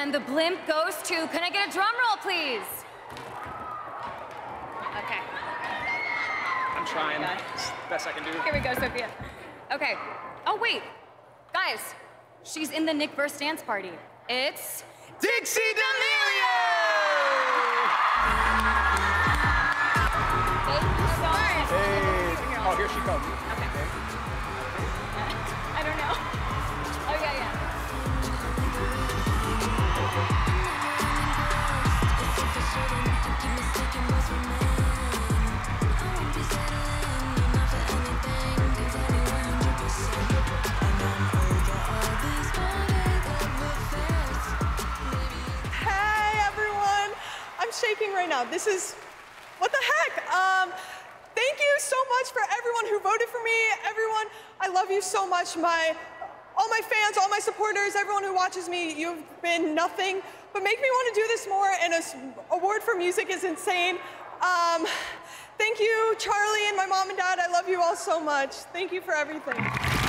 And the blimp goes to, can I get a drum roll, please? Okay. I'm trying. The best I can do. Here we go, Sophia. Okay. Oh, wait. Guys, she's in the Nickverse dance party. It's Dixie D'Amelio! Thank you so much. Hey. Oh, here she comes. Okay. I don't know. Shaking right now. This is what the heck? Um, thank you so much for everyone who voted for me. Everyone, I love you so much. My all my fans, all my supporters, everyone who watches me, you've been nothing but make me want to do this more. And an award for music is insane. Um, thank you, Charlie and my mom and dad. I love you all so much. Thank you for everything.